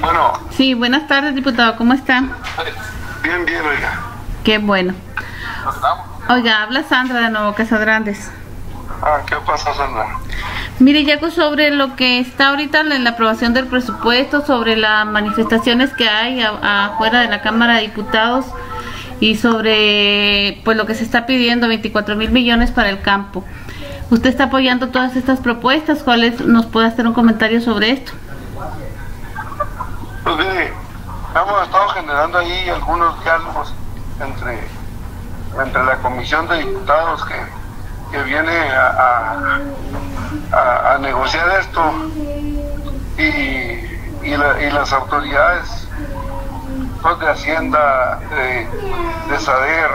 Bueno, Sí, buenas tardes, diputado. ¿Cómo está? bien, bien, oiga. Qué bueno. Oiga, habla Sandra de Nuevo Casadrandes. Ah, ¿qué pasa, Sandra? Mire, Yaco, sobre lo que está ahorita en la aprobación del presupuesto, sobre las manifestaciones que hay afuera de la Cámara de Diputados y sobre pues lo que se está pidiendo, 24 mil millones para el campo. ¿Usted está apoyando todas estas propuestas? ¿Cuáles nos puede hacer un comentario sobre esto? Pues mire, hemos estado generando ahí algunos diálogos entre, entre la Comisión de Diputados que, que viene a, a- a- a negociar esto y, y la- y las autoridades pues, de Hacienda, de, de SADER,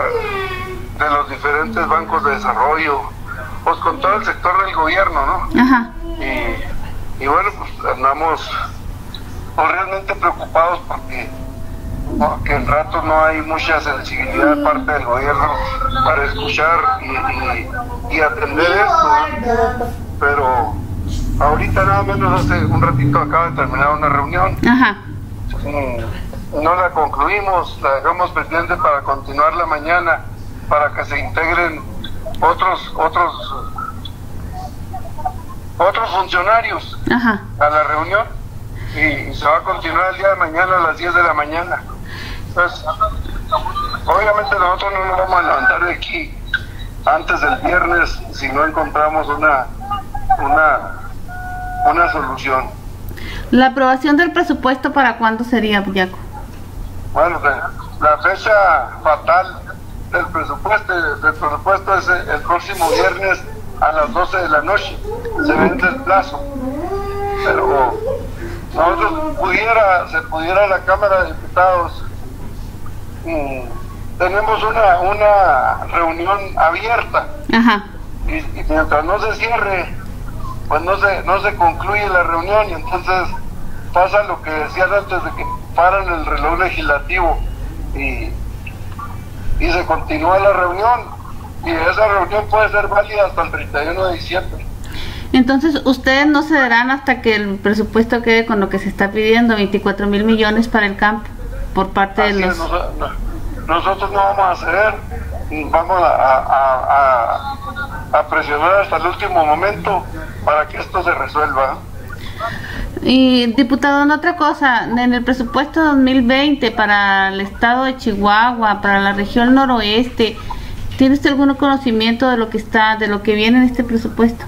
de los diferentes bancos de desarrollo, pues con todo el sector del gobierno, ¿no? Ajá. y, y bueno, pues andamos pues, realmente preocupados porque, porque en ratos no hay mucha sensibilidad de parte del gobierno para escuchar y, y- y atender esto, ¿no? pero ahorita nada menos hace un ratito acaba de terminar una reunión, Ajá. No la concluimos, la dejamos pendiente para continuarla mañana, para que se integren otros, otros, otros funcionarios Ajá. a la reunión y, se va a continuar el día de mañana a las 10 de la mañana. Entonces, obviamente nosotros no nos vamos a levantar de aquí antes del viernes si no encontramos una, una, una solución. La aprobación del presupuesto para cuándo sería, Yaco? Bueno, la, la fecha fatal del presupuesto, del presupuesto es el próximo viernes a las 12 de la noche. Se vende el plazo. Pero nosotros pudiera, se pudiera la Cámara de Diputados, mm, tenemos una, una reunión abierta Ajá. y, y mientras no se cierre, pues no se, no se concluye la reunión y entonces pasa lo que decían antes de que paran el reloj legislativo y, y se continúa la reunión y esa reunión puede ser válida hasta el 31 de diciembre. Entonces, ustedes no cederán hasta que el presupuesto quede con lo que se está pidiendo, 24 mil millones para el campo, por parte Así de los... noso- no- nosotros no vamos a ceder, vamos a, a- a- a presionar hasta el último momento para que esto se resuelva. Y, diputado, en otra cosa, en el presupuesto 2020 para el estado de Chihuahua, para la región noroeste, ¿tiene usted algún conocimiento de lo que está, de lo que viene en este presupuesto?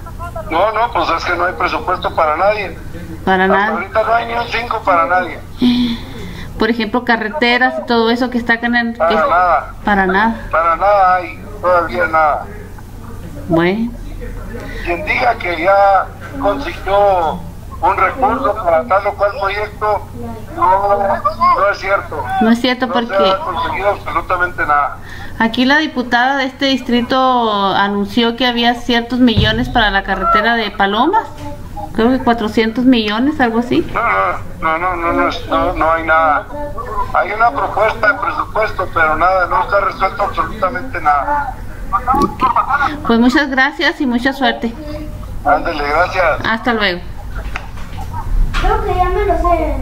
No, no, pues es que no hay presupuesto para nadie. Para nada. ahorita no hay ni un 5 para nadie. Por ejemplo, carreteras y todo eso que está acá en el... que- Para nada. Para nada. Para nada hay, todavía nada. Bueno. Quien diga que ya consiguió un recurso para tal o cual proyecto, no, no es cierto. No es cierto No porque... se ha conseguido absolutamente nada. Aquí la diputada de este distrito anunció que había ciertos millones para la carretera de Palomas. Creo que 400 millones, algo así. No, no, no, no, no, no, no hay nada. Hay una propuesta de presupuesto, pero nada, no está resuelto absolutamente nada. Pues muchas gracias y mucha suerte. Ándele, gracias. Hasta luego. Creo que ya me lo sé.